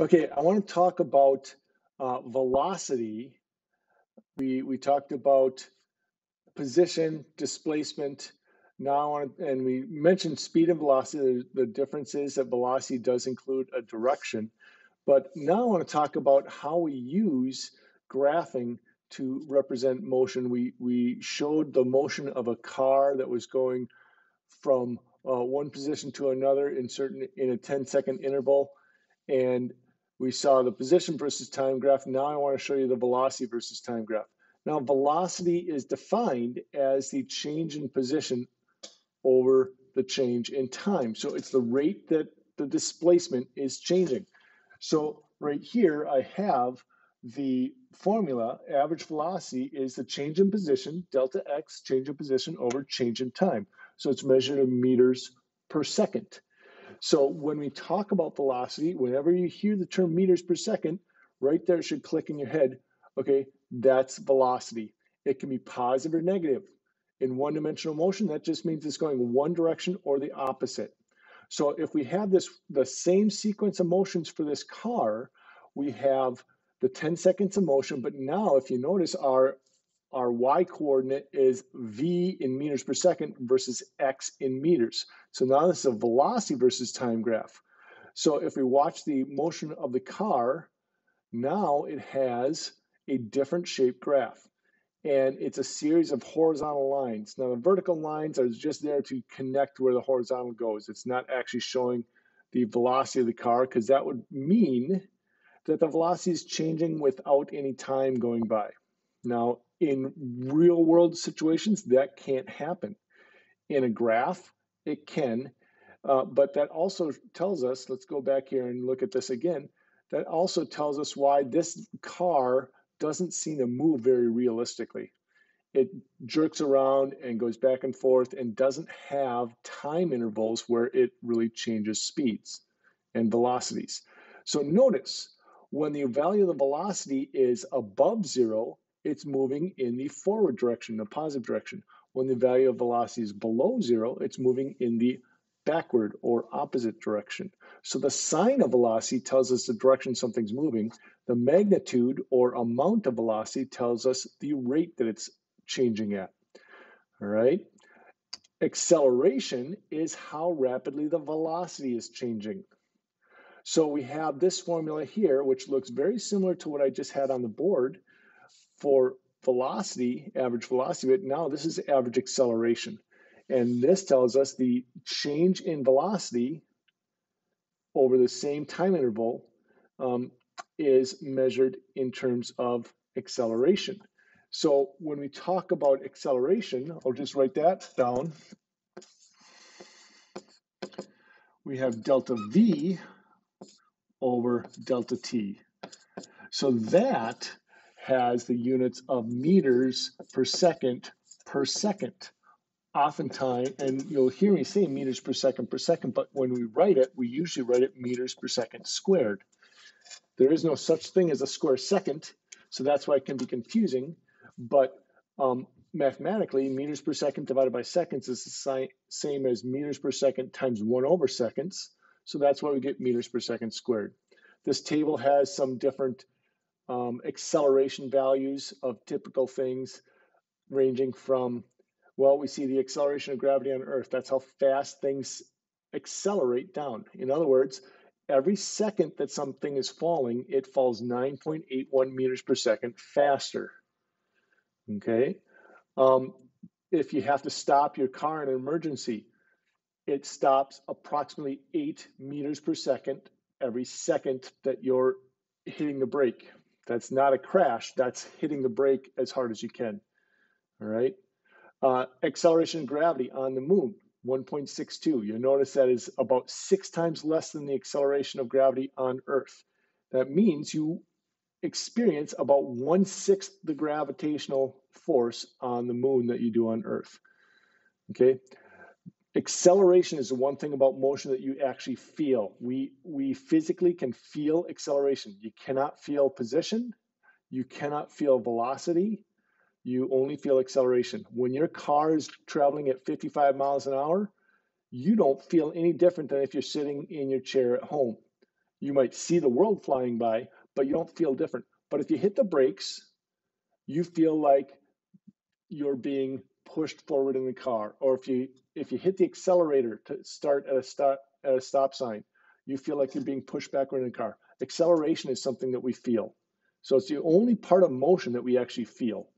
Okay, I want to talk about uh, velocity. We we talked about position, displacement. Now, to, and we mentioned speed and velocity. The, the difference is that velocity does include a direction. But now I want to talk about how we use graphing to represent motion. We we showed the motion of a car that was going from uh, one position to another in certain in a 10 second interval, and we saw the position versus time graph. Now I want to show you the velocity versus time graph. Now velocity is defined as the change in position over the change in time. So it's the rate that the displacement is changing. So right here I have the formula, average velocity is the change in position, delta x, change in position over change in time. So it's measured in meters per second. So when we talk about velocity, whenever you hear the term meters per second, right there should click in your head, okay, that's velocity. It can be positive or negative. In one dimensional motion, that just means it's going one direction or the opposite. So if we have this the same sequence of motions for this car, we have the 10 seconds of motion, but now if you notice our our y coordinate is v in meters per second versus x in meters. So now this is a velocity versus time graph. So if we watch the motion of the car, now it has a different shape graph. And it's a series of horizontal lines. Now the vertical lines are just there to connect where the horizontal goes. It's not actually showing the velocity of the car because that would mean that the velocity is changing without any time going by. Now, in real world situations, that can't happen. In a graph, it can, uh, but that also tells us, let's go back here and look at this again. That also tells us why this car doesn't seem to move very realistically. It jerks around and goes back and forth and doesn't have time intervals where it really changes speeds and velocities. So notice when the value of the velocity is above zero, it's moving in the forward direction, the positive direction. When the value of velocity is below zero, it's moving in the backward or opposite direction. So the sign of velocity tells us the direction something's moving. The magnitude or amount of velocity tells us the rate that it's changing at. All right. Acceleration is how rapidly the velocity is changing. So we have this formula here, which looks very similar to what I just had on the board for velocity, average velocity, but now this is average acceleration. And this tells us the change in velocity over the same time interval um, is measured in terms of acceleration. So when we talk about acceleration, I'll just write that down. We have delta V over delta T. So that has the units of meters per second per second. Oftentimes, and you'll hear me say meters per second per second, but when we write it, we usually write it meters per second squared. There is no such thing as a square second, so that's why it can be confusing. But um, mathematically, meters per second divided by seconds is the same as meters per second times 1 over seconds. So that's why we get meters per second squared. This table has some different um, acceleration values of typical things ranging from, well, we see the acceleration of gravity on Earth. That's how fast things accelerate down. In other words, every second that something is falling, it falls 9.81 meters per second faster. Okay. Um, if you have to stop your car in an emergency, it stops approximately eight meters per second every second that you're hitting the brake. That's not a crash. That's hitting the brake as hard as you can. All right. Uh, acceleration of gravity on the moon, 1.62. You'll notice that is about six times less than the acceleration of gravity on Earth. That means you experience about one sixth the gravitational force on the moon that you do on Earth. Okay. Acceleration is the one thing about motion that you actually feel. We we physically can feel acceleration. You cannot feel position, you cannot feel velocity, you only feel acceleration. When your car is traveling at 55 miles an hour, you don't feel any different than if you're sitting in your chair at home. You might see the world flying by, but you don't feel different. But if you hit the brakes, you feel like you're being pushed forward in the car. Or if you if you hit the accelerator to start at a stop at a stop sign, you feel like you're being pushed backward in the car. Acceleration is something that we feel. So it's the only part of motion that we actually feel.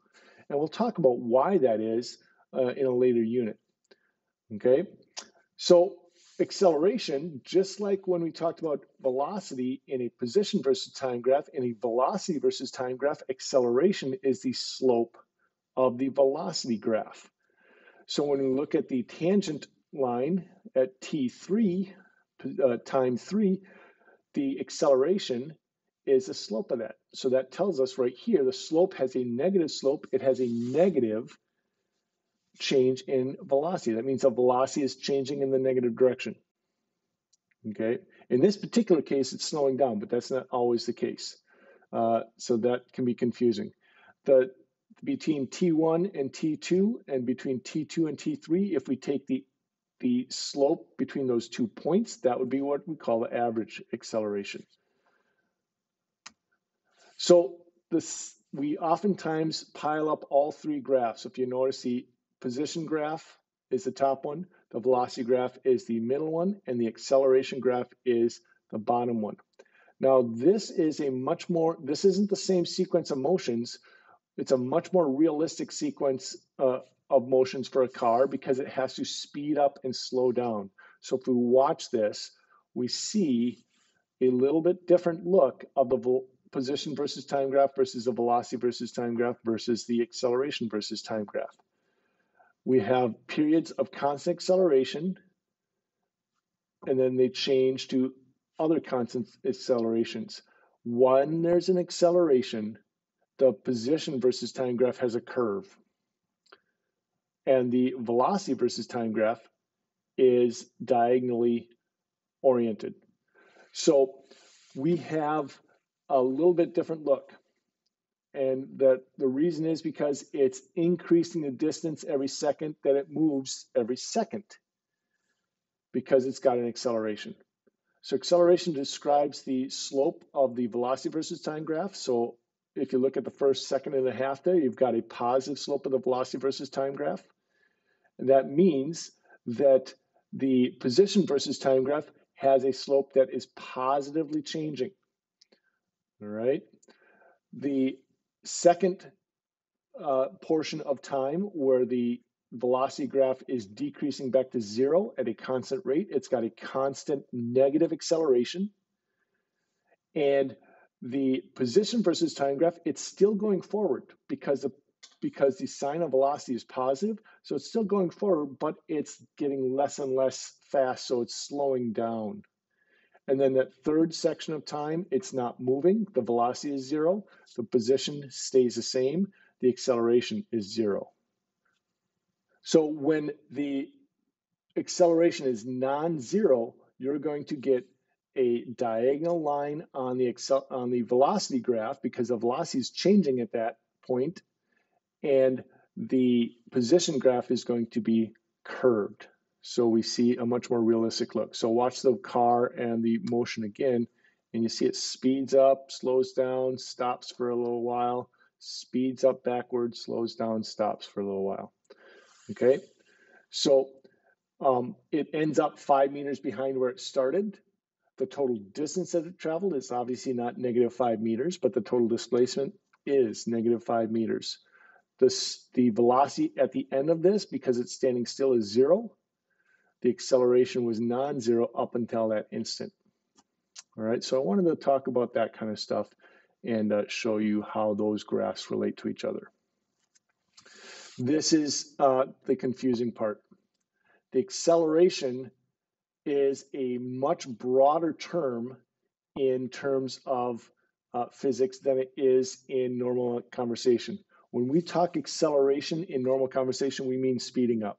And we'll talk about why that is uh, in a later unit. Okay, so acceleration, just like when we talked about velocity in a position versus time graph, in a velocity versus time graph, acceleration is the slope of the velocity graph. So when we look at the tangent line at t3, uh, time 3, the acceleration is the slope of that. So that tells us right here, the slope has a negative slope. It has a negative change in velocity. That means the velocity is changing in the negative direction. Okay. In this particular case, it's slowing down, but that's not always the case. Uh, so that can be confusing. The between T1 and T2 and between T2 and T3, if we take the the slope between those two points, that would be what we call the average acceleration. So this we oftentimes pile up all three graphs. If you notice the position graph is the top one, the velocity graph is the middle one, and the acceleration graph is the bottom one. Now, this is a much more, this isn't the same sequence of motions. It's a much more realistic sequence uh, of motions for a car because it has to speed up and slow down. So if we watch this, we see a little bit different look of the position versus time graph versus the velocity versus time graph versus the acceleration versus time graph we have periods of constant acceleration, and then they change to other constant accelerations. When there's an acceleration, the position versus time graph has a curve. And the velocity versus time graph is diagonally oriented. So we have a little bit different look. And that the reason is because it's increasing the distance every second that it moves every second because it's got an acceleration. So acceleration describes the slope of the velocity versus time graph. So if you look at the first second and a half there, you've got a positive slope of the velocity versus time graph. And that means that the position versus time graph has a slope that is positively changing. All right. The second uh, portion of time where the velocity graph is decreasing back to zero at a constant rate. It's got a constant negative acceleration. And the position versus time graph, it's still going forward because the because the sign of velocity is positive. So it's still going forward, but it's getting less and less fast. So it's slowing down. And then that third section of time, it's not moving. The velocity is zero. The position stays the same. The acceleration is zero. So when the acceleration is non-zero, you're going to get a diagonal line on the excel on the velocity graph because the velocity is changing at that point, and the position graph is going to be curved. So we see a much more realistic look. So watch the car and the motion again, and you see it speeds up, slows down, stops for a little while, speeds up backwards, slows down, stops for a little while. Okay, so um, it ends up five meters behind where it started. The total distance that it traveled is obviously not negative five meters, but the total displacement is negative five meters. This, the velocity at the end of this, because it's standing still, is zero the acceleration was non-zero up until that instant. All right, so I wanted to talk about that kind of stuff and uh, show you how those graphs relate to each other. This is uh, the confusing part. The acceleration is a much broader term in terms of uh, physics than it is in normal conversation. When we talk acceleration in normal conversation, we mean speeding up.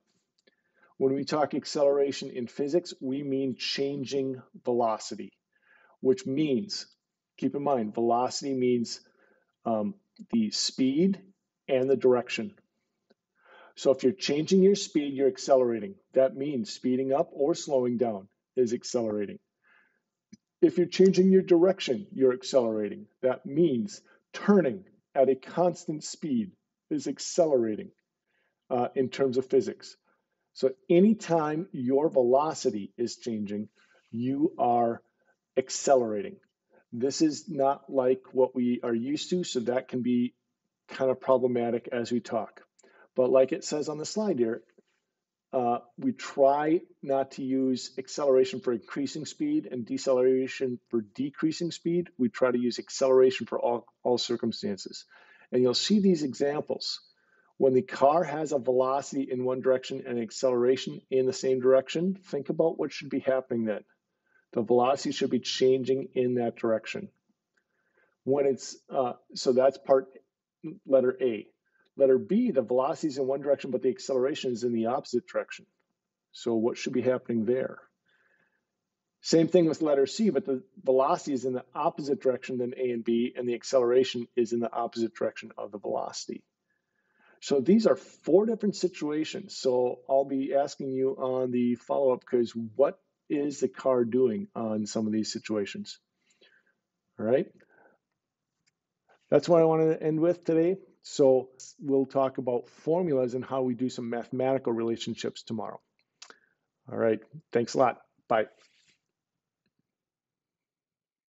When we talk acceleration in physics, we mean changing velocity, which means, keep in mind, velocity means um, the speed and the direction. So if you're changing your speed, you're accelerating. That means speeding up or slowing down is accelerating. If you're changing your direction, you're accelerating. That means turning at a constant speed is accelerating uh, in terms of physics. So anytime your velocity is changing, you are accelerating. This is not like what we are used to, so that can be kind of problematic as we talk. But like it says on the slide here, uh, we try not to use acceleration for increasing speed and deceleration for decreasing speed. We try to use acceleration for all, all circumstances. And you'll see these examples. When the car has a velocity in one direction and acceleration in the same direction, think about what should be happening then. The velocity should be changing in that direction. When it's, uh, so that's part letter A. Letter B, the velocity is in one direction, but the acceleration is in the opposite direction. So what should be happening there? Same thing with letter C, but the velocity is in the opposite direction than A and B, and the acceleration is in the opposite direction of the velocity. So these are four different situations. So I'll be asking you on the follow-up quiz, what is the car doing on some of these situations? All right. That's what I want to end with today. So we'll talk about formulas and how we do some mathematical relationships tomorrow. All right. Thanks a lot. Bye.